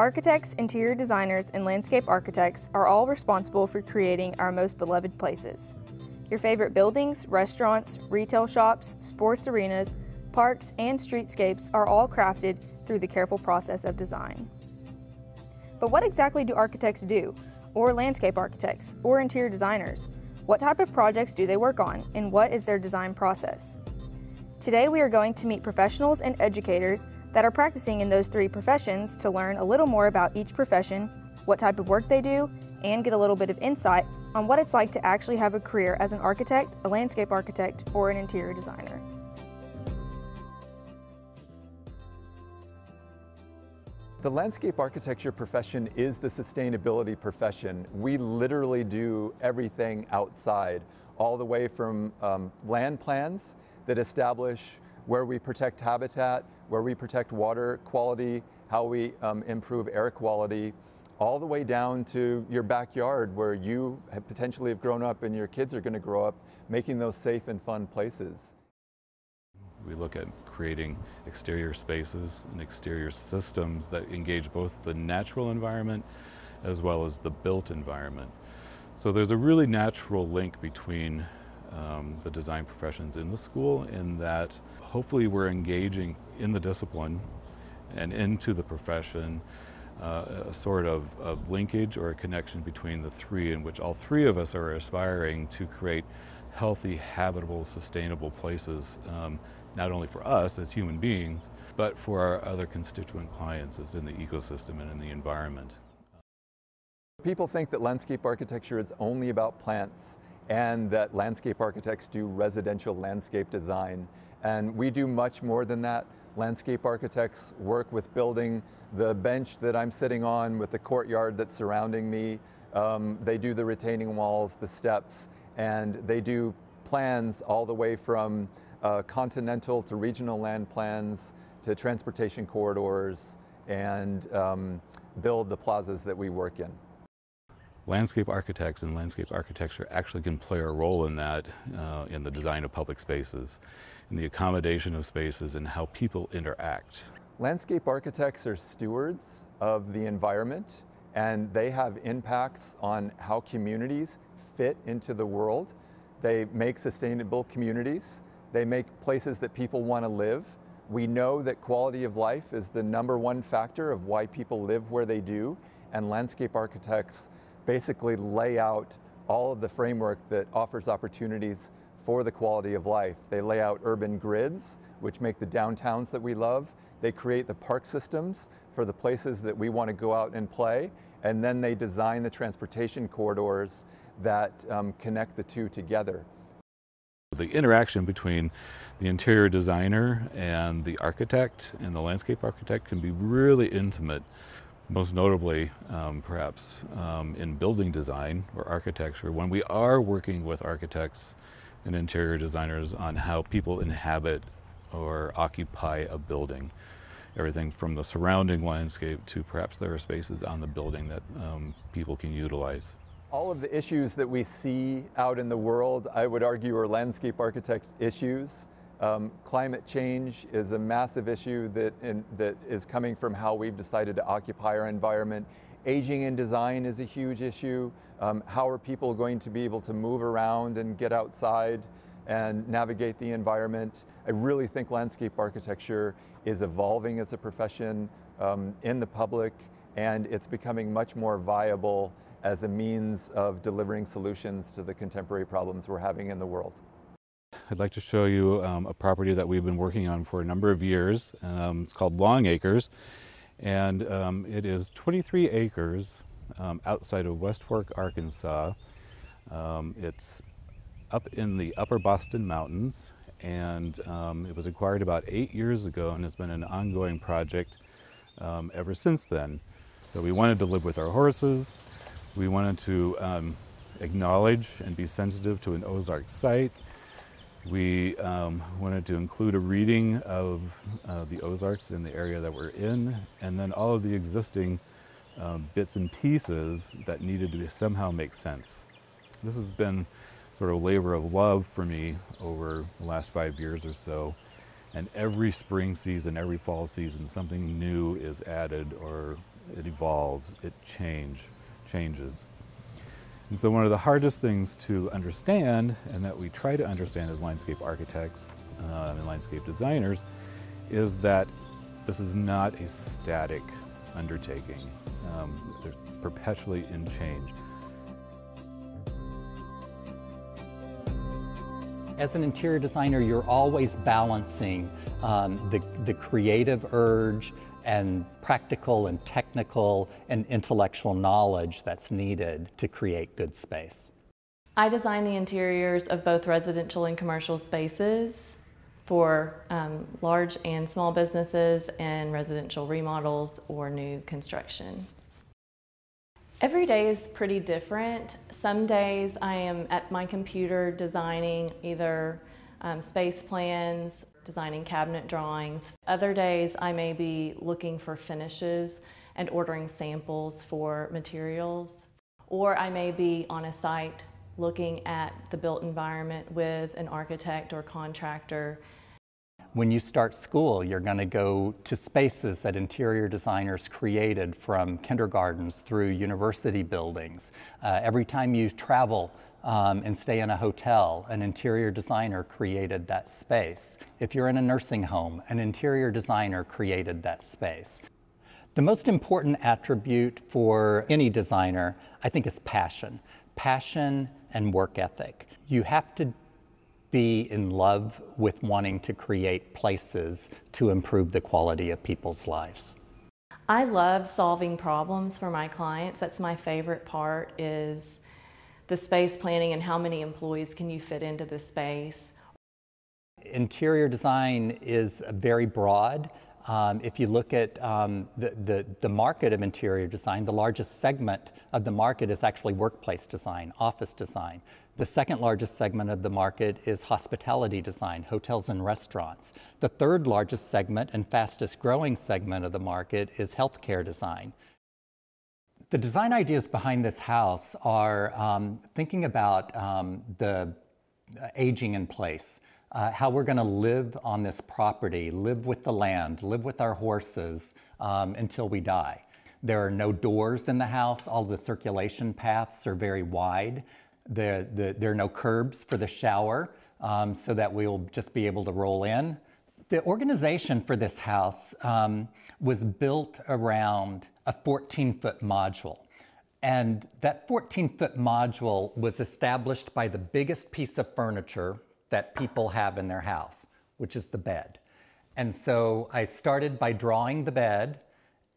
Architects, interior designers, and landscape architects are all responsible for creating our most beloved places. Your favorite buildings, restaurants, retail shops, sports arenas, parks, and streetscapes are all crafted through the careful process of design. But what exactly do architects do? Or landscape architects? Or interior designers? What type of projects do they work on? And what is their design process? Today we are going to meet professionals and educators that are practicing in those three professions to learn a little more about each profession, what type of work they do, and get a little bit of insight on what it's like to actually have a career as an architect, a landscape architect, or an interior designer. The landscape architecture profession is the sustainability profession. We literally do everything outside, all the way from um, land plans that establish where we protect habitat, where we protect water quality, how we um, improve air quality, all the way down to your backyard where you have potentially have grown up and your kids are going to grow up, making those safe and fun places. We look at creating exterior spaces and exterior systems that engage both the natural environment as well as the built environment. So there's a really natural link between um, the design professions in the school in that hopefully we're engaging in the discipline and into the profession uh, a sort of, of linkage or a connection between the three in which all three of us are aspiring to create healthy, habitable, sustainable places, um, not only for us as human beings, but for our other constituent clients as in the ecosystem and in the environment. People think that landscape architecture is only about plants and that landscape architects do residential landscape design. And we do much more than that. Landscape architects work with building the bench that I'm sitting on with the courtyard that's surrounding me. Um, they do the retaining walls, the steps, and they do plans all the way from uh, continental to regional land plans to transportation corridors and um, build the plazas that we work in landscape architects and landscape architecture actually can play a role in that, uh, in the design of public spaces, in the accommodation of spaces and how people interact. Landscape architects are stewards of the environment and they have impacts on how communities fit into the world. They make sustainable communities. They make places that people want to live. We know that quality of life is the number one factor of why people live where they do, and landscape architects basically lay out all of the framework that offers opportunities for the quality of life. They lay out urban grids, which make the downtowns that we love. They create the park systems for the places that we want to go out and play. And then they design the transportation corridors that um, connect the two together. The interaction between the interior designer and the architect and the landscape architect can be really intimate most notably um, perhaps um, in building design or architecture, when we are working with architects and interior designers on how people inhabit or occupy a building. Everything from the surrounding landscape to perhaps there are spaces on the building that um, people can utilize. All of the issues that we see out in the world, I would argue, are landscape architect issues. Um, climate change is a massive issue that, in, that is coming from how we've decided to occupy our environment. Aging in design is a huge issue. Um, how are people going to be able to move around and get outside and navigate the environment? I really think landscape architecture is evolving as a profession um, in the public and it's becoming much more viable as a means of delivering solutions to the contemporary problems we're having in the world. I'd like to show you um, a property that we've been working on for a number of years. Um, it's called Long Acres, and um, it is 23 acres um, outside of West Fork, Arkansas. Um, it's up in the upper Boston Mountains, and um, it was acquired about eight years ago and has been an ongoing project ever since then. So we wanted to live with our horses. We wanted to acknowledge and be sensitive to an Ozark site. We um, wanted to include a reading of uh, the Ozarks in the area that we're in, and then all of the existing um, bits and pieces that needed to somehow make sense. This has been sort of a labor of love for me over the last five years or so. And every spring season, every fall season, something new is added or it evolves, it change, changes. And so one of the hardest things to understand, and that we try to understand as landscape architects uh, and landscape designers, is that this is not a static undertaking. Um, they're perpetually in change. As an interior designer, you're always balancing um, the, the creative urge and practical and technical and intellectual knowledge that's needed to create good space. I design the interiors of both residential and commercial spaces for um, large and small businesses and residential remodels or new construction. Every day is pretty different. Some days I am at my computer designing either um, space plans, designing cabinet drawings. Other days I may be looking for finishes and ordering samples for materials. Or I may be on a site looking at the built environment with an architect or contractor when you start school, you're going to go to spaces that interior designers created from kindergartens through university buildings. Uh, every time you travel um, and stay in a hotel, an interior designer created that space. If you're in a nursing home, an interior designer created that space. The most important attribute for any designer, I think, is passion. Passion and work ethic. You have to be in love with wanting to create places to improve the quality of people's lives. I love solving problems for my clients. That's my favorite part is the space planning and how many employees can you fit into the space. Interior design is very broad. Um, if you look at um, the, the, the, market of interior design, the largest segment of the market is actually workplace design, office design. The second largest segment of the market is hospitality design, hotels and restaurants. The third largest segment and fastest growing segment of the market is healthcare design. The design ideas behind this house are um, thinking about um, the aging in place, uh, how we're going to live on this property, live with the land, live with our horses um, until we die. There are no doors in the house. All the circulation paths are very wide. There, the, there are no curbs for the shower um, so that we'll just be able to roll in. The organization for this house um, was built around a 14 foot module. And that 14 foot module was established by the biggest piece of furniture that people have in their house, which is the bed. And so I started by drawing the bed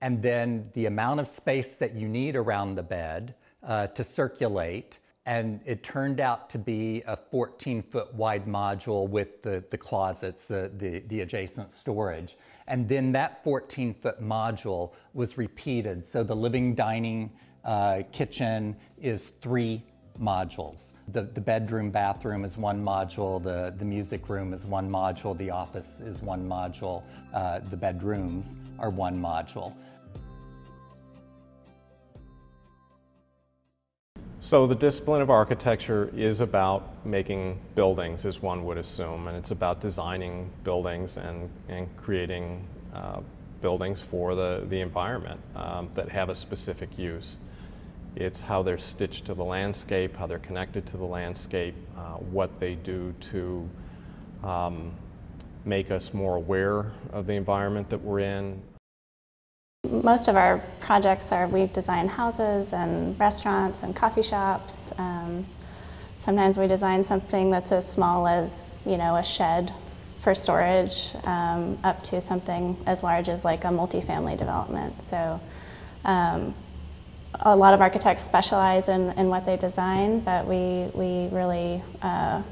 and then the amount of space that you need around the bed uh, to circulate and it turned out to be a 14 foot wide module with the, the closets, the, the, the adjacent storage. And then that 14 foot module was repeated. So the living, dining, uh, kitchen is three modules. The, the bedroom, bathroom is one module, the, the music room is one module, the office is one module, uh, the bedrooms are one module. So the discipline of architecture is about making buildings, as one would assume, and it's about designing buildings and, and creating uh, buildings for the, the environment um, that have a specific use. It's how they're stitched to the landscape, how they're connected to the landscape, uh, what they do to um, make us more aware of the environment that we're in, most of our projects are we design houses and restaurants and coffee shops. Um, sometimes we design something that's as small as you know a shed for storage, um, up to something as large as like a multifamily development. So. Um, a lot of architects specialize in, in what they design, but we, we really uh,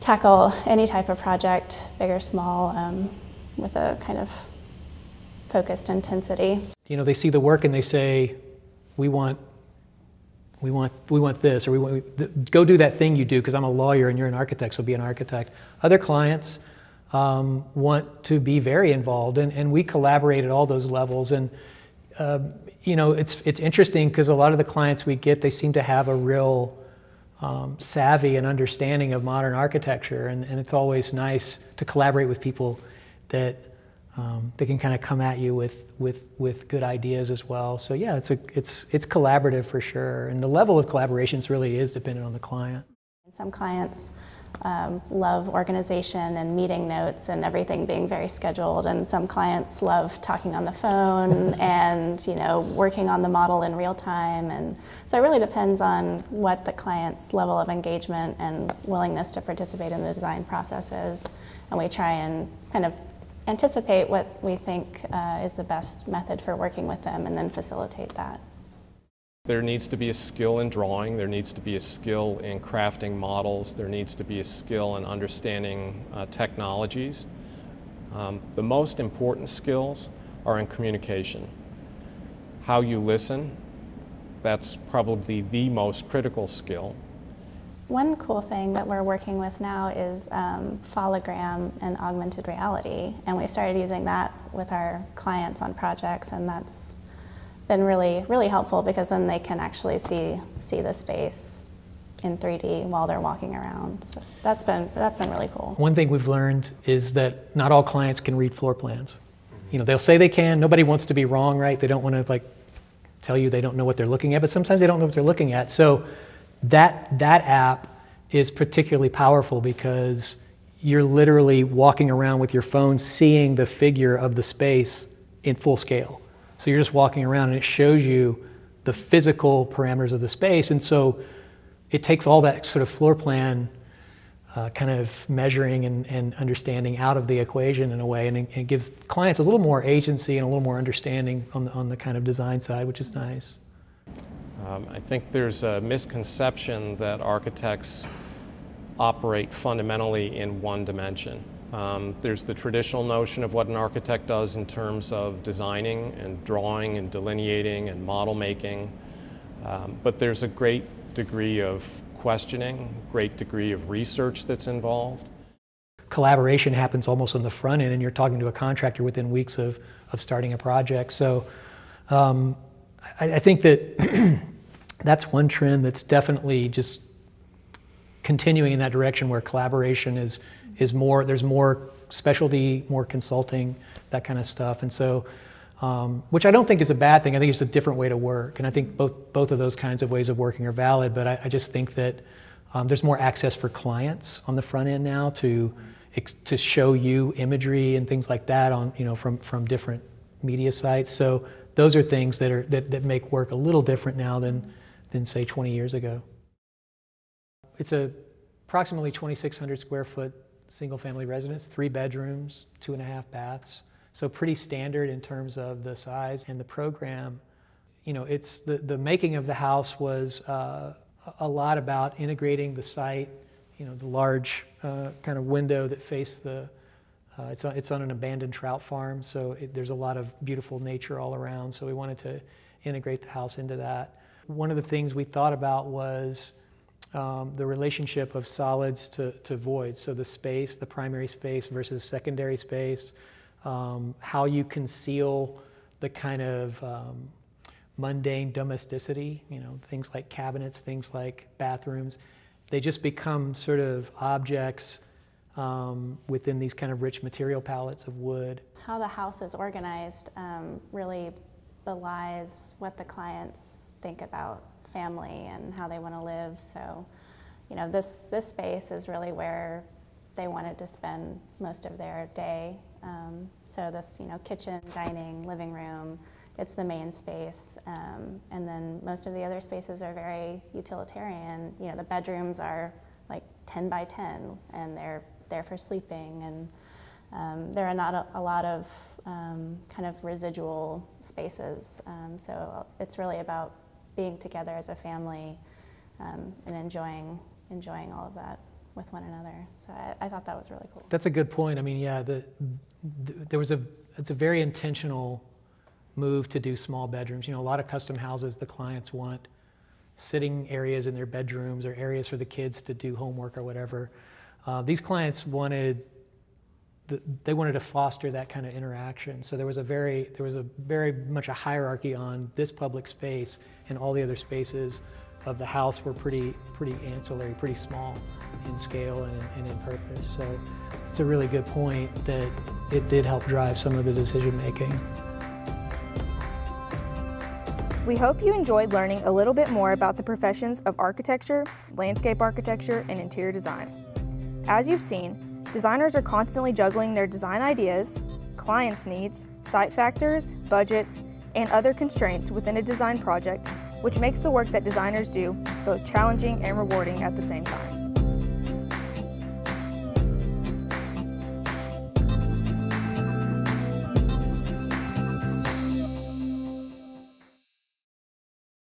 tackle any type of project, big or small, um, with a kind of focused intensity. You know, they see the work and they say, we want, we want, we want this, or we want, go do that thing you do because I'm a lawyer and you're an architect, so be an architect. Other clients um, want to be very involved, and, and we collaborate at all those levels. And uh, you know, it's it's interesting because a lot of the clients we get, they seem to have a real um, savvy and understanding of modern architecture, and, and it's always nice to collaborate with people that um, they can kind of come at you with, with, with good ideas as well. So yeah, it's, a, it's, it's collaborative for sure. And the level of collaborations really is dependent on the client. Some clients um, love organization and meeting notes and everything being very scheduled, and some clients love talking on the phone and you know working on the model in real time. And so it really depends on what the client's level of engagement and willingness to participate in the design process is, and we try and kind of anticipate what we think uh, is the best method for working with them and then facilitate that. There needs to be a skill in drawing, there needs to be a skill in crafting models, there needs to be a skill in understanding uh, technologies. Um, the most important skills are in communication. How you listen, that's probably the most critical skill. One cool thing that we're working with now is um, and augmented reality, and we started using that with our clients on projects, and that's been really, really helpful because then they can actually see see the space in 3D while they're walking around. So that's been that's been really cool. One thing we've learned is that not all clients can read floor plans. You know, they'll say they can. Nobody wants to be wrong, right? They don't want to like tell you they don't know what they're looking at, but sometimes they don't know what they're looking at. So that, that app is particularly powerful because you're literally walking around with your phone seeing the figure of the space in full scale. So you're just walking around and it shows you the physical parameters of the space. And so it takes all that sort of floor plan uh, kind of measuring and, and, understanding out of the equation in a way, and it, it, gives clients a little more agency and a little more understanding on the, on the kind of design side, which is nice. Um, I think there's a misconception that architects operate fundamentally in one dimension. Um, there's the traditional notion of what an architect does in terms of designing and drawing and delineating and model making, um, but there's a great degree of questioning, great degree of research that's involved. Collaboration happens almost on the front end, and you're talking to a contractor within weeks of, of starting a project. So um, I, I think that that's one trend that's definitely just continuing in that direction where collaboration is is more there's more specialty more consulting that kind of stuff and so um, which I don't think is a bad thing. I think it's a different way to work, and I think both both of those kinds of ways of working are valid. But I, I just think that um, there's more access for clients on the front end now to to show you imagery and things like that on you know from from different media sites. So those are things that are that, that make work a little different now than than say 20 years ago. It's a approximately 2,600 square foot single family residence, three bedrooms, two and a half baths. So pretty standard in terms of the size and the program. You know, it's the, the making of the house was uh, a lot about integrating the site, you know, the large uh, kind of window that faced the, uh, it's, on, it's on an abandoned trout farm, so it, there's a lot of beautiful nature all around. So we wanted to integrate the house into that. One of the things we thought about was um, the relationship of solids to, to voids. So the space, the primary space versus secondary space, um, how you conceal the kind of um, mundane domesticity, you know, things like cabinets, things like bathrooms. They just become sort of objects um, within these kind of rich material palettes of wood. How the house is organized um, really belies what the clients think about family and how they want to live. So, you know, this, this space is really where they wanted to spend most of their day. Um, so this, you know, kitchen, dining, living room, it's the main space. Um, and then most of the other spaces are very utilitarian. You know, the bedrooms are like 10 by 10 and they're there for sleeping. And um, there are not a, a lot of um, kind of residual spaces. Um, so it's really about being together as a family um, and enjoying enjoying all of that with one another. So I, I, thought that was really cool. That's a good point. I mean, yeah, the, the, there was a it's a very intentional move to do small bedrooms. You know, a lot of custom houses the clients want sitting areas in their bedrooms or areas for the kids to do homework or whatever. Uh, these clients wanted the, they wanted to foster that kind of interaction. So there was a very there was a very much a hierarchy on this public space and all the other spaces of the house were pretty pretty ancillary, pretty small in scale and, and in purpose. So it's a really good point that it did help drive some of the decision making. We hope you enjoyed learning a little bit more about the professions of architecture, landscape architecture, and interior design. As you've seen, designers are constantly juggling their design ideas, clients' needs, site factors, budgets, and other constraints within a design project, which makes the work that designers do both challenging and rewarding at the same time.